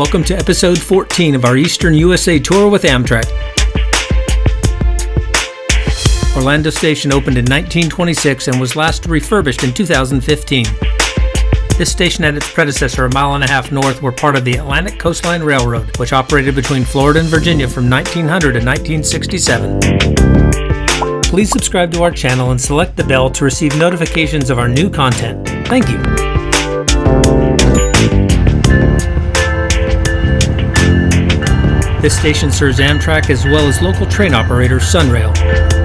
Welcome to episode 14 of our Eastern USA tour with Amtrak. Orlando Station opened in 1926 and was last refurbished in 2015. This station and its predecessor, a mile and a half north, were part of the Atlantic Coastline Railroad, which operated between Florida and Virginia from 1900 to 1967. Please subscribe to our channel and select the bell to receive notifications of our new content. Thank you. This station serves Amtrak as well as local train operator Sunrail.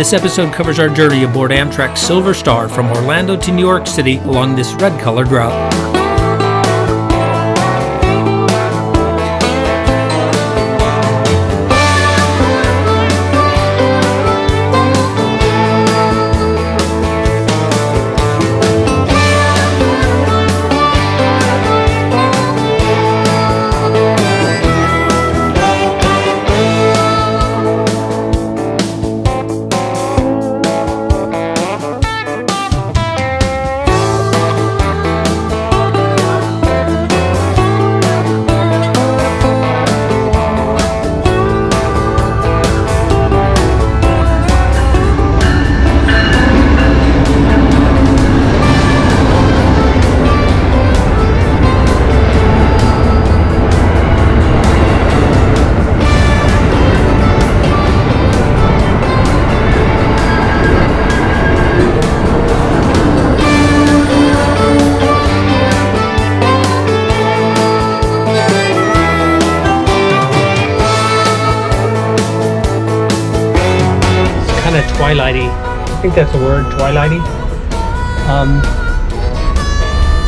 This episode covers our journey aboard Amtrak's Silver Star from Orlando to New York City along this red colored route. Think that's a word, twilighty. Um.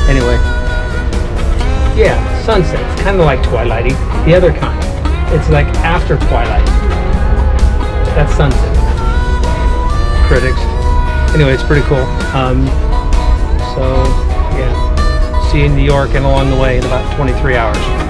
Anyway, yeah, sunset. It's kind of like twilighty. The other kind. It's like after twilight. That's sunset. Critics. Anyway, it's pretty cool. Um. So yeah, see you in New York and along the way in about 23 hours.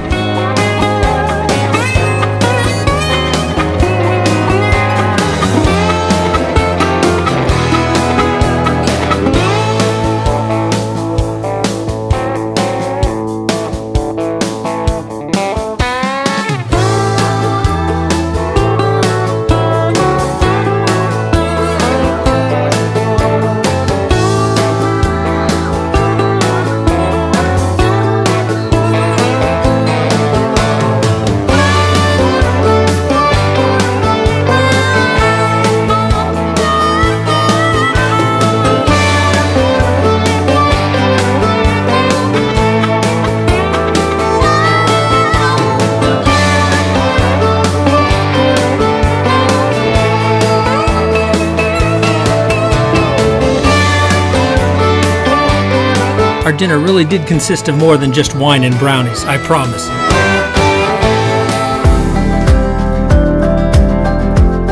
Our dinner really did consist of more than just wine and brownies, I promise.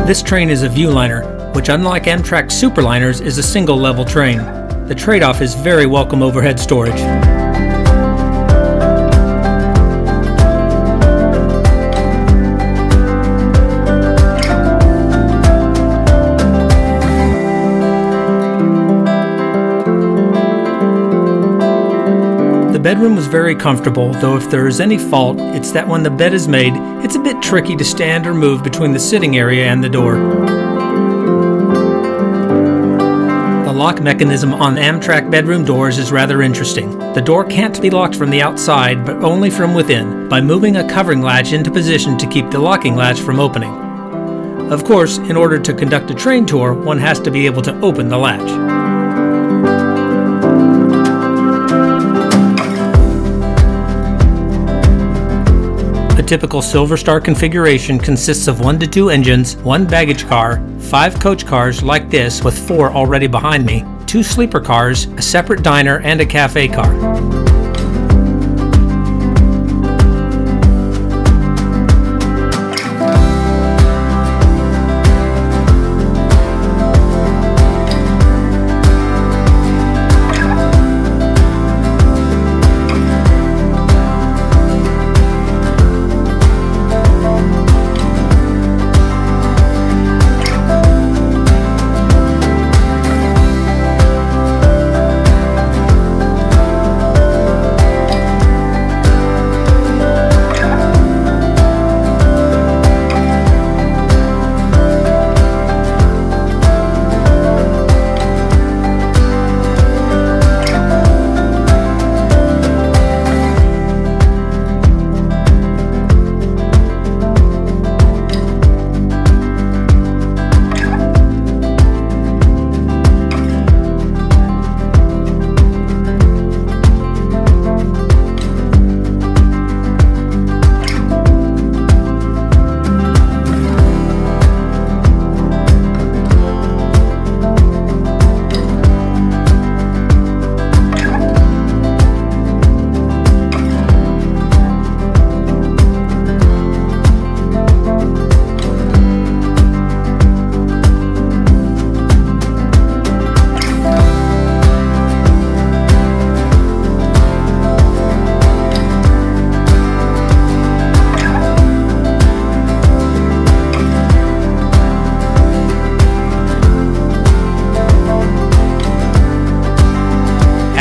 This train is a Viewliner, which unlike Amtrak Superliners is a single level train. The trade off is very welcome overhead storage. Bedroom was very comfortable, though if there is any fault, it's that when the bed is made, it's a bit tricky to stand or move between the sitting area and the door. The lock mechanism on Amtrak bedroom doors is rather interesting. The door can't be locked from the outside, but only from within, by moving a covering latch into position to keep the locking latch from opening. Of course, in order to conduct a train tour, one has to be able to open the latch. Typical Silver Star configuration consists of one to two engines, one baggage car, five coach cars like this with four already behind me, two sleeper cars, a separate diner, and a cafe car.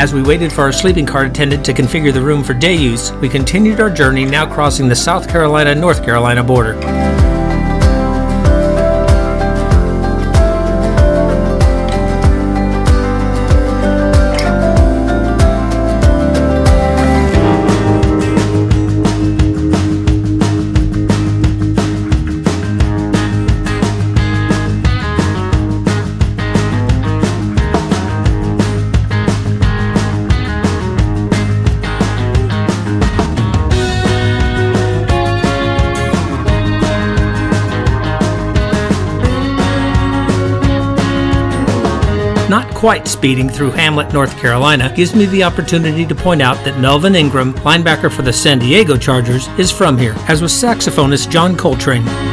As we waited for our sleeping car attendant to configure the room for day use, we continued our journey now crossing the South Carolina North Carolina border. Quite speeding through Hamlet, North Carolina, gives me the opportunity to point out that Melvin Ingram, linebacker for the San Diego Chargers, is from here, as was saxophonist John Coltrane.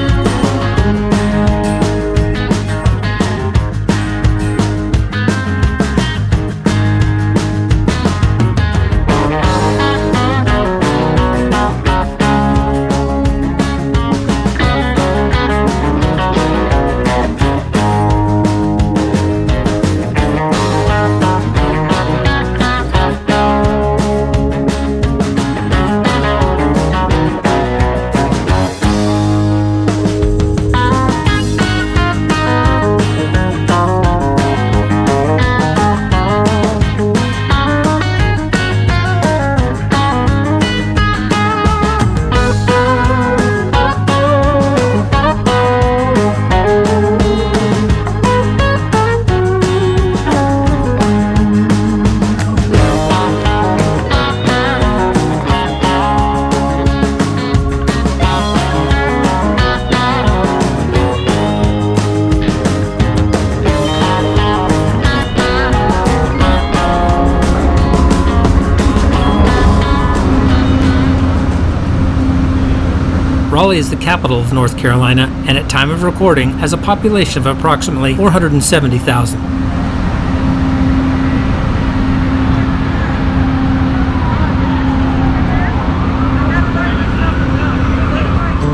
Raleigh is the capital of North Carolina and at time of recording has a population of approximately 470,000.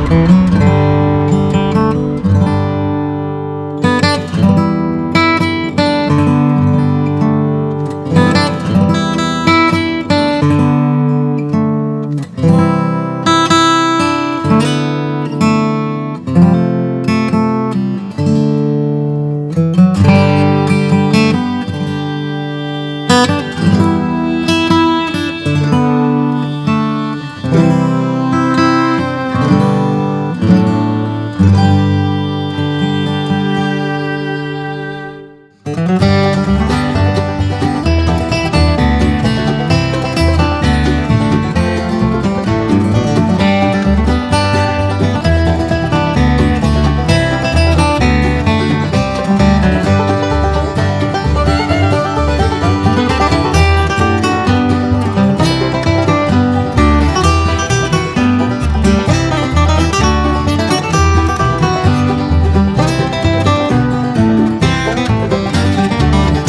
thank mm -hmm. you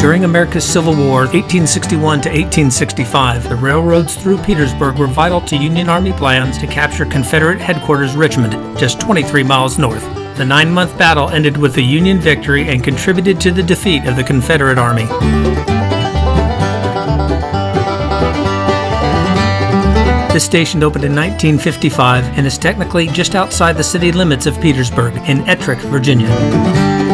During America's Civil War, 1861 to 1865, the railroads through Petersburg were vital to Union Army plans to capture Confederate headquarters Richmond, just 23 miles north. The nine month battle ended with a Union victory and contributed to the defeat of the Confederate Army. This station opened in 1955 and is technically just outside the city limits of Petersburg in Ettrick, Virginia.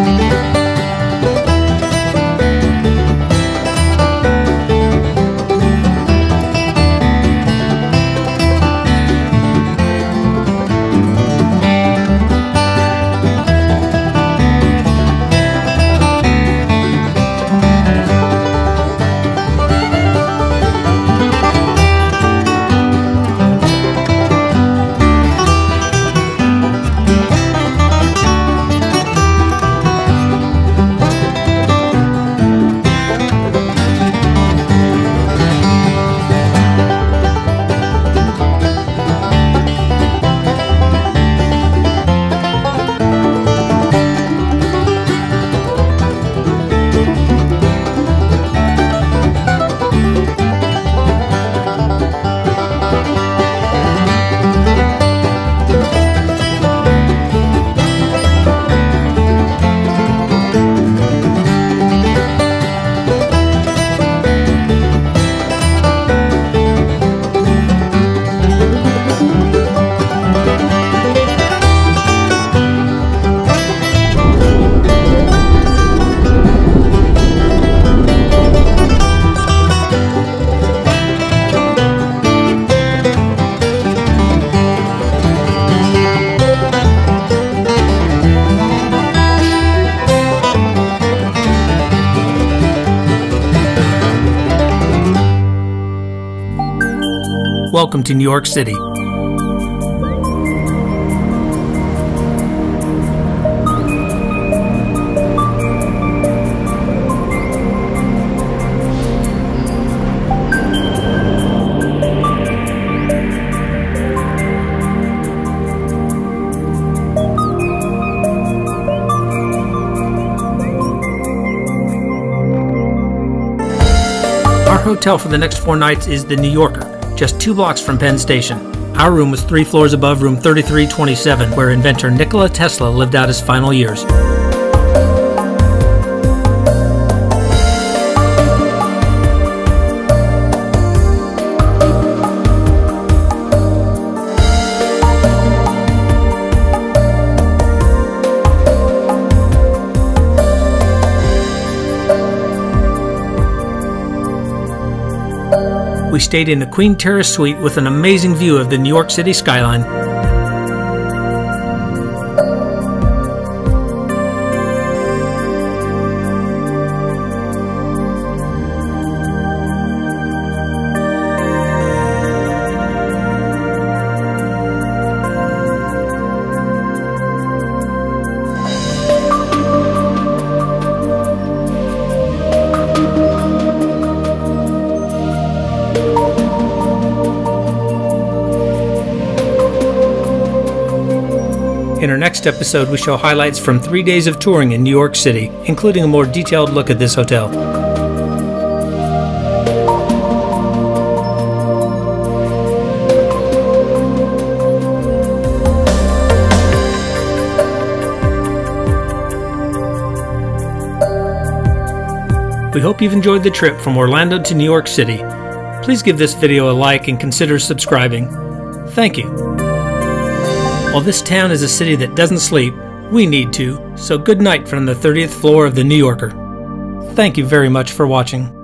Welcome to New York City. Our hotel for the next four nights is the New Yorker just two blocks from Penn Station. Our room was three floors above room 3327, where inventor Nikola Tesla lived out his final years. We stayed in the Queen Terrace suite with an amazing view of the New York City skyline. Our next episode, we show highlights from three days of touring in New York City, including a more detailed look at this hotel. We hope you've enjoyed the trip from Orlando to New York City. Please give this video a like and consider subscribing. Thank you. While this town is a city that doesn't sleep, we need to, so good night from the 30th floor of the New Yorker. Thank you very much for watching.